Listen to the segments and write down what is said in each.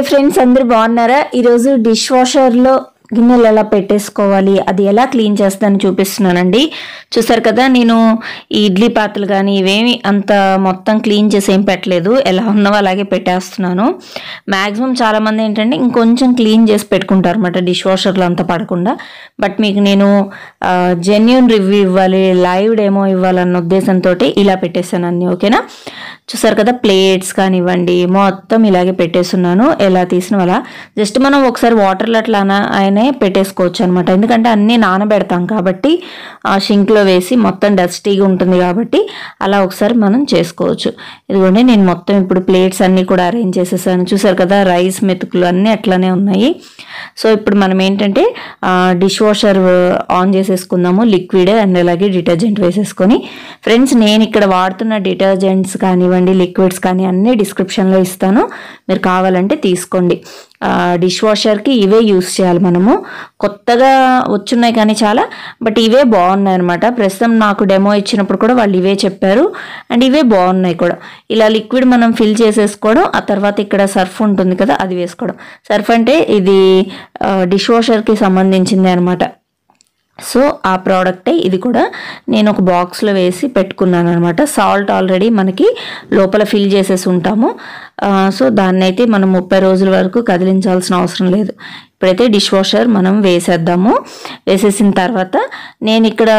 Friends అందరు బాగున్నారా? ఈరోజు డిష్ వాషర్లో గిన్నెలు ఎలా పెట్టేసుకోవాలి. అది ఎలా క్లీన్ చేస్తానని చూపిస్తున్నానండి. చూసారు కదా నేను ఈ ఇడ్లీ పాత్రలు కానీ ఇవేమి అంత మొత్తం క్లీన్ చేసి ఏం పెట్టలేదు. ఎలా ఉన్నవో అలాగే పెట్టేస్తున్నాను. మ్యాక్సిమం చాలామంది ఏంటంటే ఇంకొంచెం క్లీన్ చేసి పెట్టుకుంటారు అనమాట డిష్ వాషర్లు అంతా పడకుండా. బట్ మీకు నేను జెన్యున్ రివ్యూ ఇవ్వాలి లైవ్ డెమో ఇవ్వాలన్న ఉద్దేశంతో ఇలా పెట్టేశాను అన్ని ఓకేనా? చూసారు కదా ప్లేట్స్ కానివ్వండి మొత్తం ఇలాగే పెట్టేస్తున్నాను. ఎలా తీసిన అలా. జస్ట్ మనం ఒకసారి వాటర్లో అట్లా ఆయన ఆయనే పెట్టేసుకోవచ్చు అనమాట ఎందుకంటే అన్నీ నానబెడతాం కాబట్టి ఆ షింక్లో వేసి మొత్తం డస్టీగా ఉంటుంది కాబట్టి అలా ఒకసారి మనం చేసుకోవచ్చు. ఇదిగోండి నేను మొత్తం ఇప్పుడు ప్లేట్స్ అన్నీ కూడా అరేంజ్ చేసేసాను. చూసారు కదా రైస్ మెతుకులు అన్నీ అట్లానే ఉన్నాయి. సో ఇప్పుడు మనం ఏంటంటే డిష్ వాషర్ ఆన్ చేసేసుకుందాము లిక్విడ్ అండ్ అలాగే డిటర్జెంట్ వేసేసుకొని. ఫ్రెండ్స్ నేను ఇక్కడ వాడుతున్న డిటర్జెంట్స్ కానివ్వండి లిక్విడ్స్ కానీ అన్నీ డిస్క్రిప్షన్లో ఇస్తాను. మీరు కావాలంటే తీసుకోండి. డిష్ వాషర్కి ఇవే యూస్ చేయాలి మనము. కొత్తగా వచ్చున్నాయి కానీ చాలా బట్ ఇవే బాగున్నాయి అనమాట ప్రస్తుతం నాకు డెమో ఇచ్చినప్పుడు కూడా వాళ్ళు ఇవే చెప్పారు. అండ్ ఇవే బాగున్నాయి కూడా. ఇలా లిక్విడ్ మనం ఫిల్ చేసేసుకోవడం ఆ తర్వాత ఇక్కడ సర్ఫ్ ఉంటుంది కదా అది వేసుకోవడం. సర్ఫ్ అంటే ఇది డిష్ వాషర్కి సంబంధించింది అనమాట సో ఆ ప్రోడక్టే ఇది కూడా. నేను ఒక బాక్స్లో వేసి పెట్టుకున్నాను అనమాట సాల్ట్ ఆల్రెడీ మనకి లోపల ఫిల్ చేసేసి ఉంటాము. సో దాన్ని అయితే మనం ముప్పై రోజుల వరకు కదిలించాల్సిన అవసరం లేదు. ఇప్పుడైతే డిష్ వాషర్ మనం వేసేద్దాము. వేసేసిన తర్వాత నేను ఇక్కడ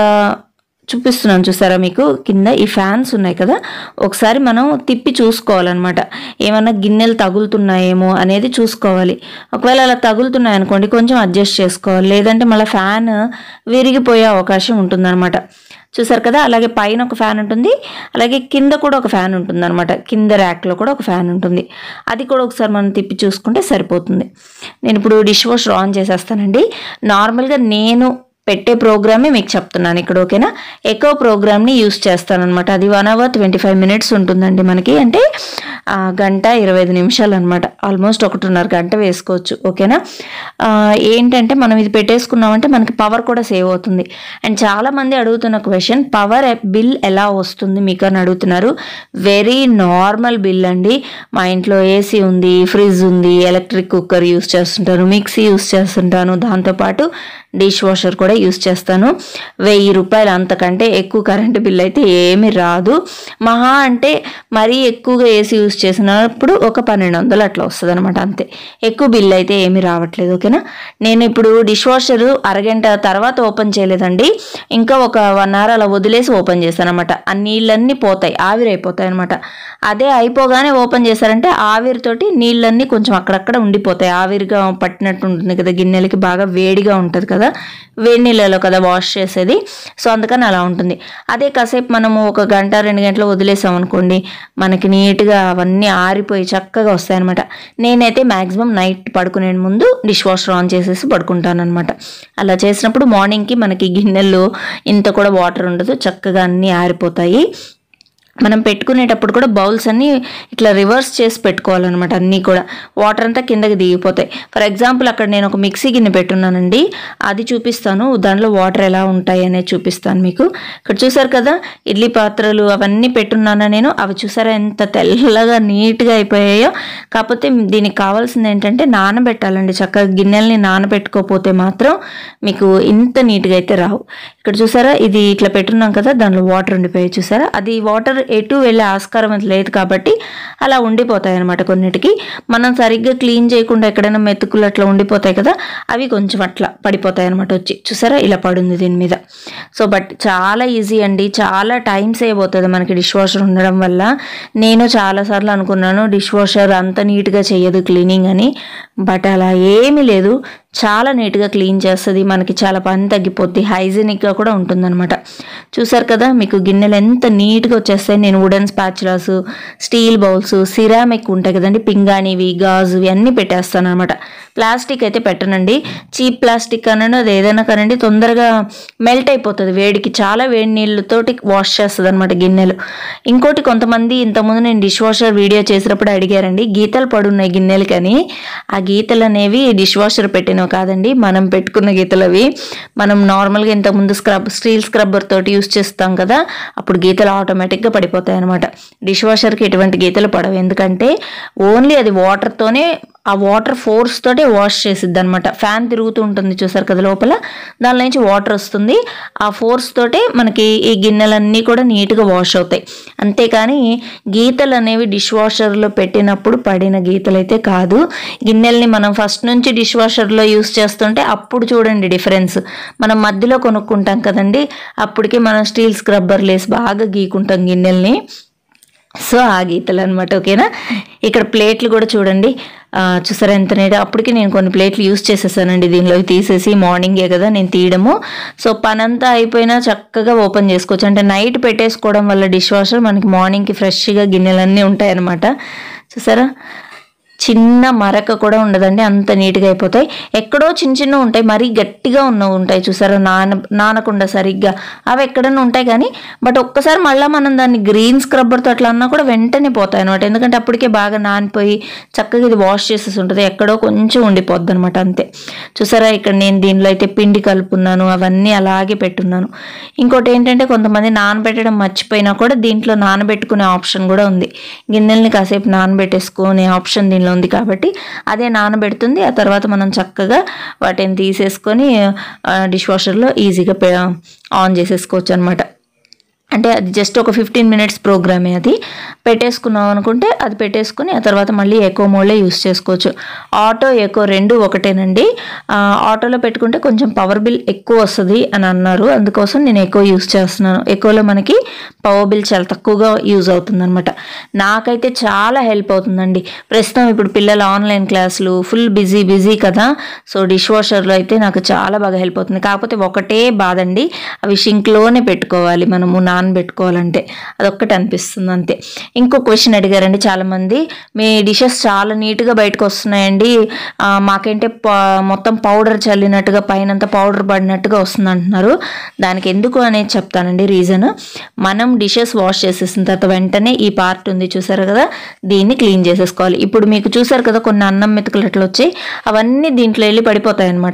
చూపిస్తున్నాను చూసారా మీకు? కింద ఈ ఫ్యాన్స్ ఉన్నాయి కదా? ఒకసారి మనం తిప్పి చూసుకోవాలన్నమాట. ఏమన్నా గిన్నెలు తగులుతున్నాయేమో అనేది చూసుకోవాలి. ఒకవేళ అలా తగులుతున్నాయి అనుకోండి కొంచెం అడ్జస్ట్ చేసుకోవాలి. లేదంటే మళ్ళీ ఫ్యాన్ విరిగిపోయే అవకాశం ఉంటుందన్నమాట. చూసారు కదా? అలాగే పైన ఒక ఫ్యాన్ ఉంటుంది. అలాగే కింద కూడా ఒక ఫ్యాన్ ఉంటుంది అనమాట కింద ర్యాక్లో కూడా ఒక ఫ్యాన్ ఉంటుంది. అది కూడా ఒకసారి మనం తిప్పి చూసుకుంటే సరిపోతుంది. నేను ఇప్పుడు డిష్ వాషర్ ఆన్ చేసేస్తానండి. నార్మల్గా నేను పెట్టే ప్రోగ్రామే మీకు చెప్తున్నాను ఇక్కడ ఓకేనా? ఎక్కువ ప్రోగ్రామ్ని యూస్ చేస్తానమాట అది one hour twenty five minutes ఉంటుందండి మనకి. అంటే గంట ఇరవై ఐదు నిమిషాలు అనమాట ఆల్మోస్ట్ ఒకటిన్నర గంట వేసుకోవచ్చు ఓకేనా? ఏంటంటే మనం ఇది పెట్టేసుకున్నామంటే మనకి పవర్ కూడా సేవ్ అవుతుంది. అండ్ చాలామంది అడుగుతున్న క్వశ్చన్ పవర్ బిల్ ఎలా వస్తుంది మీకు అని అడుగుతున్నారు. వెరీ నార్మల్ బిల్ అండి. మా ఇంట్లో ఏసీ ఉంది ఫ్రిడ్జ్ ఉంది ఎలక్ట్రిక్ కుక్కర్ యూస్ చేస్తుంటాను మిక్సీ యూస్ చేస్తుంటాను. దాంతోపాటు డిష్ వాషర్ కూడా యూస్ చేస్తాను. వెయ్యి రూపాయలు అంతకంటే ఎక్కువ కరెంటు బిల్ అయితే ఏమీ రాదు. మహా అంటే మరీ ఎక్కువగా ఏసీ యూస్ చేసినప్పుడు ఒక పన్నెండు వందలు అట్లా వస్తుంది అనమాట అంతే. ఎక్కువ బిల్ అయితే ఏమీ రావట్లేదు ఓకేనా? నేను ఇప్పుడు డిష్ వాషర్ అరగంట తర్వాత ఓపెన్ చేయలేదండి. ఇంకా ఒక వన్ అవర్ అలా వదిలేసి ఓపెన్ చేశాను అనమాట ఆ నీళ్ళన్నీ పోతాయి ఆవిరైపోతాయి అనమాట అదే అయిపోగానే ఓపెన్ చేశారంటే ఆవిరితోటి నీళ్ళన్నీ కొంచెం అక్కడక్కడ ఉండిపోతాయి. ఆవిరిగా పట్టినట్టు ఉంటుంది కదా గిన్నెలకి బాగా వేడిగా ఉంటుంది కదా. వేడి నీళ్ళలో కదా వాష్ చేసేది. సో అందుకని అలా ఉంటుంది. అదే కాసేపు మనము ఒక గంట రెండు గంటలు వదిలేసాం అనుకోండి మనకి నీట్గా అవన్నీ ఆరిపోయి చక్కగా వస్తాయి అనమాట నేనైతే మ్యాక్సిమం నైట్ పడుకునే ముందు డిష్ వాషర్ ఆన్ చేసేసి పడుకుంటాను అనమాట అలా చేసినప్పుడు మార్నింగ్కి మనకి గిన్నెల్లో ఇంత కూడా వాటర్ ఉండదు చక్కగా అన్నీ ఆరిపోతాయి. మనం పెట్టుకునేటప్పుడు కూడా బౌల్స్ అన్నీ ఇట్లా రివర్స్ చేసి పెట్టుకోవాలన్నమాట అన్నీ కూడా. వాటర్ అంతా కిందకి దిగిపోతాయి. ఫర్ ఎగ్జాంపుల్ అక్కడ నేను ఒక మిక్సీ గిన్నె పెట్టున్నానండి. అది చూపిస్తాను. దాంట్లో వాటర్ ఎలా ఉంటాయి అనేది చూపిస్తాను మీకు. ఇక్కడ చూసారు కదా ఇడ్లీ పాత్రలు అవన్నీ పెట్టున్నానా నేను. అవి చూసారా ఎంత తెల్లగా నీట్గా అయిపోయాయో. కాకపోతే దీనికి కావాల్సింది ఏంటంటే నానబెట్టాలండి. చక్కగా గిన్నెల్ని నానబెట్టుకోకపోతే మాత్రం మీకు ఇంత నీట్గా అయితే రావు. ఇక్కడ చూసారా ఇది ఇట్లా పెట్టున్నాం కదా దానిలో వాటర్ ఉండిపోయాయి. చూసారా అది వాటర్ ఎటు వెళ్ళే ఆస్కారం అది లేదు కాబట్టి అలా ఉండిపోతాయి అనమాట కొన్నిటికి. మనం సరిగ్గా క్లీన్ చేయకుండా ఎక్కడైనా మెతుకులు అట్లా ఉండిపోతాయి కదా అవి కొంచెం అట్లా పడిపోతాయి అనమాట వచ్చి. చూసారా? ఇలా పడుంది దీని మీద. సో బట్ చాలా ఈజీ అండి. చాలా టైం సేవ్ అవుతుంది మనకి డిష్ వాషర్ ఉండడం వల్ల. నేను చాలాసార్లు అనుకున్నాను డిష్ వాషర్ అంత నీట్గా చేయదు క్లీనింగ్ అని. బట్ అలా ఏమీ లేదు. చాలా నీట్గా క్లీన్ చేస్తుంది మనకి చాలా పని తగ్గిపోద్ది హైజీనిక్గా కూడా ఉంటుందన్నమాట. చూసారు కదా మీకు గిన్నెలు ఎంత నీట్గా వచ్చేస్తాయి నేను wooden spatulas steel bowls ceramic ఉంటాయి కదండి పింగాణివి గాజువి అన్నీ పెట్టేస్తాను అనమాట ప్లాస్టిక్ అయితే పెట్టనండి చీప్ ప్లాస్టిక్ అనండి అది ఏదైనా కానండి తొందరగా మెల్ట్ అయిపోతుంది వేడికి చాలా వేడి నీళ్ళతోటి వాష్ చేస్తుంది అనమాట గిన్నెలు. ఇంకోటి కొంతమంది ఇంతకుముందు నేను డిష్ వాషర్ వీడియో చేసినప్పుడు అడిగారండి గీతలు పడున్నాయి గిన్నెలు కానీ ఆ గీతలు అనేవి డిష్ వాషర్ పెట్టినవి కాదండి. మనం పెట్టుకున్న గీతలు అవి మనం నార్మల్గా ఇంతకుముందు స్క్రబ్ స్టీల్ స్క్రబ్బర్ తోటి యూస్ చేస్తాం కదా అప్పుడు గీతలు ఆటోమేటిక్గా పడిపోతాయి అనమాట డిష్ వాషర్కి ఎటువంటి గీతలు పడవు. ఎందుకంటే ఓన్లీ అది వాటర్తోనే ఆ వాటర్ ఫోర్స్ తోటే వాష్ చేసిద్ది అనమాట ఫ్యాన్ తిరుగుతూ ఉంటుంది చూసారు కదా లోపల? దాని నుంచి వాటర్ వస్తుంది. ఆ ఫోర్స్ తోటే మనకి ఈ గిన్నెలన్నీ కూడా నీట్గా వాష్ అవుతాయి. అంతేకాని గీతలు అనేవి డిష్ వాషర్లో పెట్టినప్పుడు పడిన గీతలు అయితే కాదు. గిన్నెల్ని మనం ఫస్ట్ నుంచి డిష్ వాషర్లో యూస్ చేస్తుంటే అప్పుడు చూడండి డిఫరెన్స్. మనం మధ్యలో కొనుక్కుంటాం కదండి. అప్పటికే మనం స్టీల్ స్క్రబ్బర్ లేసి బాగా గీకుంటాం గిన్నెల్ని. సో ఆ గీతలు అనమాట ఓకేనా? ఇక్కడ ప్లేట్లు కూడా చూడండి. చూసారా ఎంత నీట్ అప్పటికి నేను కొన్ని ప్లేట్లు యూస్ చేసేసానండి. దీనిలో తీసేసి మార్నింగే కదా నేను తీయడము. సో పనంతా అయిపోయినా చక్కగా ఓపెన్ చేసుకోవచ్చు. అంటే నైట్ పెట్టేసుకోవడం వల్ల డిష్ వాషర్ మనకి మార్నింగ్కి ఫ్రెష్గా గిన్నెలన్నీ ఉంటాయన్నమాట. చూసారా? చిన్న మరక కూడా ఉండదండి అంత నీట్గా అయిపోతాయి. ఎక్కడో చిన్న చిన్న ఉంటాయి మరీ గట్టిగా ఉన్నవి ఉంటాయి చూసారా? నాన నానకుండా సరిగ్గా. అవి ఎక్కడైనా ఉంటాయి కానీ బట్ ఒక్కసారి మళ్ళీ మనం దాన్ని గ్రీన్ స్క్రబ్బర్తో అట్లా అన్నా కూడా వెంటనే పోతాయి అనమాట ఎందుకంటే అప్పటికే బాగా నానిపోయి చక్కగా ఇది వాష్ చేసేసి ఉంటుంది. ఎక్కడో కొంచెం ఉండిపోద్ది అనమాట అంతే. చూసారా? ఇక్కడ నేను దీనిలో అయితే పిండి కలుపున్నాను అవన్నీ అలాగే పెట్టున్నాను. ఇంకోటి ఏంటంటే కొంతమంది నానబెట్టడం మర్చిపోయినా కూడా దీంట్లో నానబెట్టుకునే ఆప్షన్ కూడా ఉంది. గిన్నెల్ని కాసేపు నానబెట్టేసుకునే ఆప్షన్ దీనిలో ఉంది కాబట్టి అదే నానబెడుతుంది. ఆ తర్వాత మనం చక్కగా వాటిని తీసేసుకొని డిష్ వాషర్లో ఈజీగా ఆన్ చేసేసుకోవచ్చు అనమాట అంటే అది జస్ట్ ఒక ఫిఫ్టీన్ మినిట్స్ ప్రోగ్రామే అది. పెట్టేసుకున్నాం అనుకుంటే అది పెట్టేసుకుని ఆ తర్వాత మళ్ళీ ఎకో మోడ్లో యూస్ చేసుకోవచ్చు. ఆటో ఎకో రెండు ఒకటేనండి. ఆటోలో పెట్టుకుంటే కొంచెం పవర్ బిల్ ఎక్కువ వస్తుంది అని అన్నారు. అందుకోసం నేను ఎకో యూస్ చేస్తున్నాను. ఎకోలో మనకి పవర్ బిల్ చాలా తక్కువగా యూజ్ అవుతుందన్నమాట. నాకైతే చాలా హెల్ప్ అవుతుందండి. ప్రస్తుతం ఇప్పుడు పిల్లల ఆన్లైన్ క్లాసులు ఫుల్ బిజీ బిజీ కదా. సో డిష్ వాషర్లో అయితే నాకు చాలా బాగా హెల్ప్ అవుతుంది. కాకపోతే ఒకటే బాధ అండి. అవి షింక్లోనే పెట్టుకోవాలి మనము. నానబెట్టుకోవాలంటే అదొక్కటి అనిపిస్తుంది అంతే. ఇంకో క్వశ్చన్ అడిగారండి చాలామంది. మీ డిషెస్ చాలా నీట్గా బయటకు వస్తున్నాయండి. ఆ, మాకేంటే మొత్తం పౌడర్ చల్లినట్టుగా పైనంత పౌడర్ పడినట్టుగా వస్తుంది అంటున్నారు దానికి ఎందుకు అనేది చెప్తానండి రీజన్ మనం డిషెస్ వాష్ చేసేసిన తర్వాత వెంటనే ఈ పార్ట్ ఉంది చూసారు కదా? దీన్ని క్లీన్ చేసేసుకోవాలి. ఇప్పుడు మీకు చూసారు కదా కొన్ని అన్నం మెతుకులు అట్లా వచ్చాయి? అవన్నీ దీంట్లో వెళ్ళి పడిపోతాయి అనమాట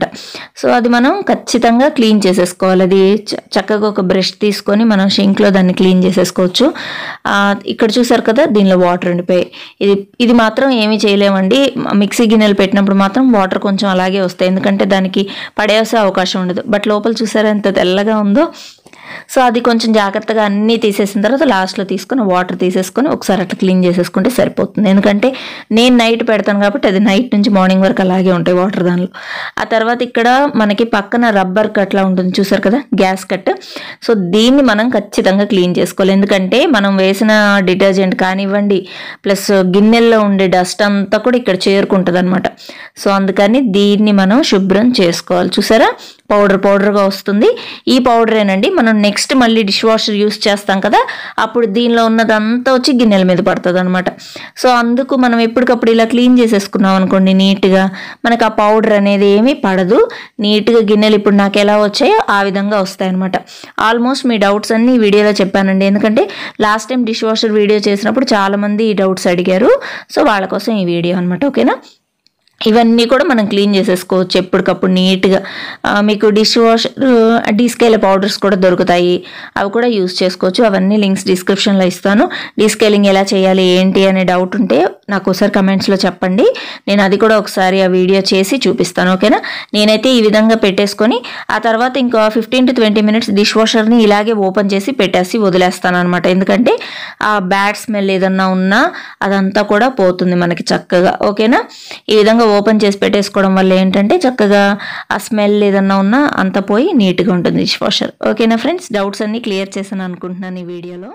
సో అది మనం ఖచ్చితంగా క్లీన్ చేసేసుకోవాలి. అది చ- చక్కగా ఒక బ్రష్ తీసుకొని మనం షింక్ షింక్లో దాన్ని క్లీన్ చేసేసుకోవచ్చు. ఇక్కడ చూసారు కదా దీనిలో వాటర్ ఉండిపోయి ఇది ఇది మాత్రం ఏమీ చేయలేమండి. మిక్సీ గిన్నెలు పెట్టినప్పుడు మాత్రం వాటర్ కొంచెం అలాగే వస్తాయి. ఎందుకంటే దానికి పడేసే అవకాశం ఉండదు. బట్ లోపల చూసారా ఎంత తెల్లగా ఉందో? సో అది కొంచెం జాగ్రత్తగా అన్నీ తీసేసిన తర్వాత లాస్ట్లో తీసుకొని వాటర్ తీసేసుకొని ఒకసారి అట్లా క్లీన్ చేసేసుకుంటే సరిపోతుంది. ఎందుకంటే నేను నైట్ పెడతాను కాబట్టి అది నైట్ నుంచి మార్నింగ్ వరకు అలాగే ఉంటాయి వాటర్ దానిలో. ఆ తర్వాత ఇక్కడ మనకి పక్కన రబ్బర్ కట్లా ఉంటుంది చూసారు కదా? Gas cut. సో దీన్ని మనం ఖచ్చితంగా క్లీన్ చేసుకోవాలి. ఎందుకంటే మనం వేసిన డిటర్జెంట్ కానివ్వండి ప్లస్ గిన్నెల్లో ఉండే డస్ట్ అంతా కూడా ఇక్కడ చేరుకుంటుంది అనమాట సో అందుకని దీన్ని మనం శుభ్రం చేసుకోవాలి. చూసారా? పౌడర్ పౌడర్గా వస్తుంది. ఈ పౌడరేనండి మనం నెక్స్ట్ మళ్ళీ డిష్ వాషర్ యూస్ చేస్తాం కదా అప్పుడు దీనిలో ఉన్నదంతా వచ్చి గిన్నెల మీద పడుతుంది అనమాట సో అందుకు మనం ఎప్పటికప్పుడు ఇలా క్లీన్ చేసేసుకున్నాం అనుకోండి నీట్గా మనకు ఆ పౌడర్ అనేది ఏమీ పడదు. నీట్గా గిన్నెలు ఇప్పుడు నాకు ఎలా వచ్చాయో ఆ విధంగా వస్తాయన్నమాట. ఆల్మోస్ట్ మీ డౌట్స్ అన్ని ఈ వీడియోలో చెప్పానండి. ఎందుకంటే last time dish washer video చేసినప్పుడు చాలామంది ఈ డౌట్స్ అడిగారు. సో వాళ్ళ కోసం ఈ వీడియో అనమాట ఓకేనా ఇవన్నీ కూడా మనం క్లీన్ చేసేసుకోవచ్చు ఎప్పటికప్పుడు నీట్గా. మీకు డిష్ వాష్ డీస్కేల్ పౌడర్స్ కూడా దొరుకుతాయి. అవి కూడా యూస్ చేసుకోవచ్చు. అవన్నీ లింక్స్ డిస్క్రిప్షన్లో ఇస్తాను. డీస్కేలింగ్ ఎలా చేయాలి ఏంటి అనే డౌట్ ఉంటే నాకు ఒకసారి కమెంట్స్లో చెప్పండి. నేను అది కూడా ఒకసారి ఆ వీడియో చేసి చూపిస్తాను ఓకేనా? నేనైతే ఈ విధంగా పెట్టేసుకొని ఆ తర్వాత ఇంకా fifteen to twenty minutes dish వాషర్ని ఇలాగే ఓపెన్ చేసి పెట్టేసి వదిలేస్తాను అనమాట ఎందుకంటే ఆ బ్యాడ్ స్మెల్ ఏదన్నా ఉన్నా అదంతా కూడా పోతుంది మనకి చక్కగా ఓకేనా? ఈ విధంగా ఓపెన్ చేసి పెట్టేసుకోవడం వల్ల ఏంటంటే చక్కగా ఆ స్మెల్ ఏదన్నా ఉన్నా అంతా పోయి నీట్గా ఉంటుంది డిష్ వాషర్ ఓకేనా ఫ్రెండ్స్? డౌట్స్ అన్నీ క్లియర్ చేశాను అనుకుంటున్నాను ఈ వీడియోలో.